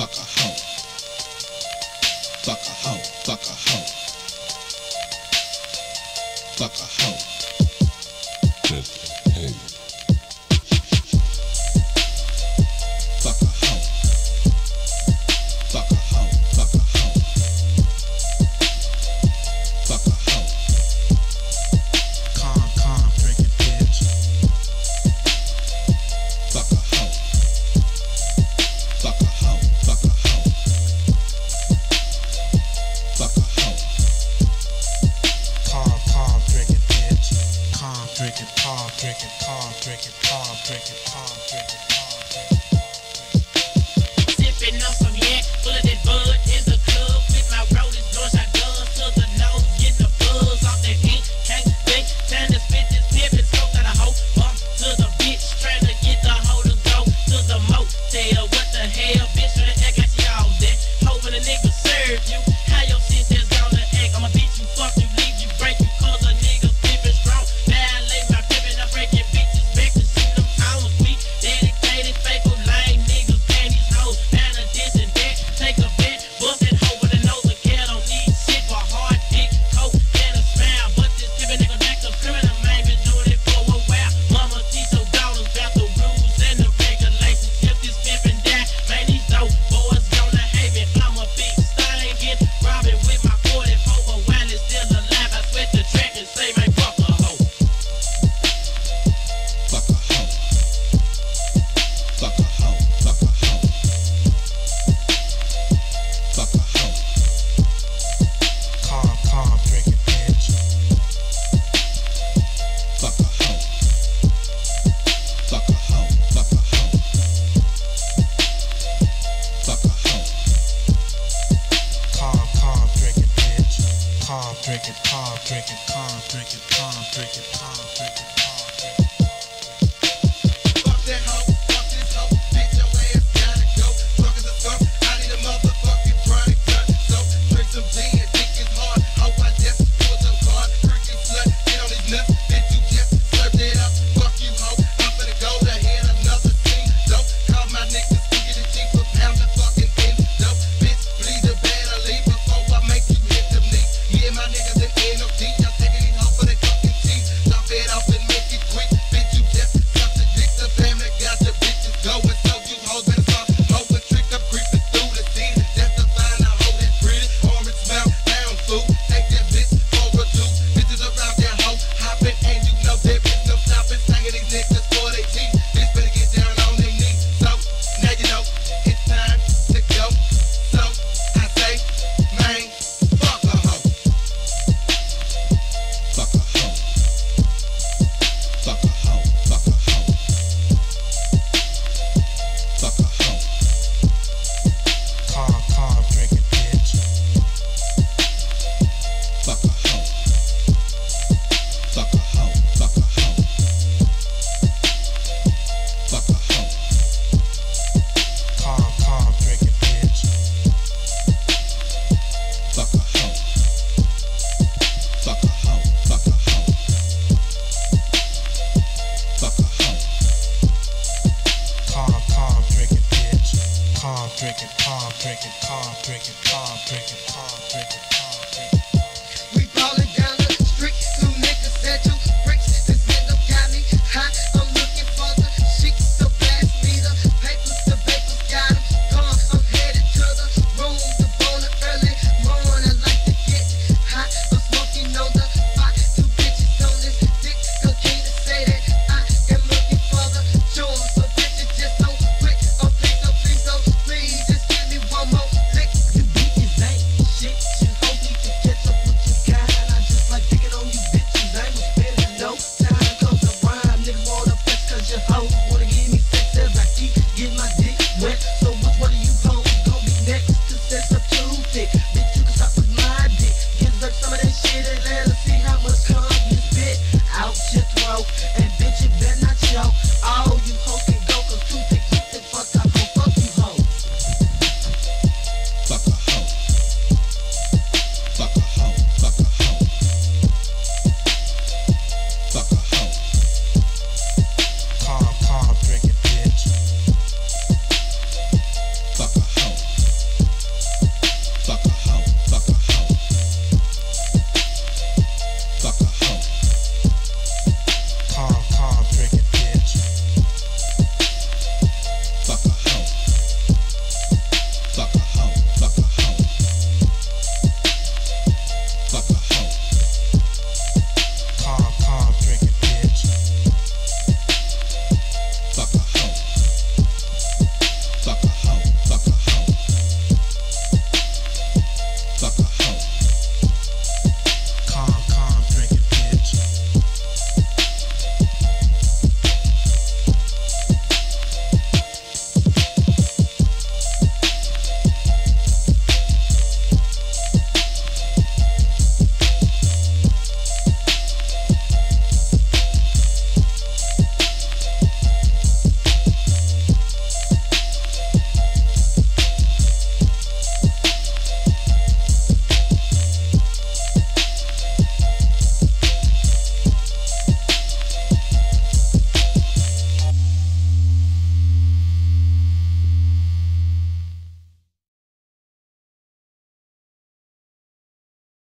fuck a hoe. Fuck a hoe, fuck a hoe. Fuck a hoe. Just hate. break it, palm, break it, palm, break it, palm, break it, palm, break it, palm. fuck Calm, calm. Calm, drink calm, drink calm, drink calm, drink it.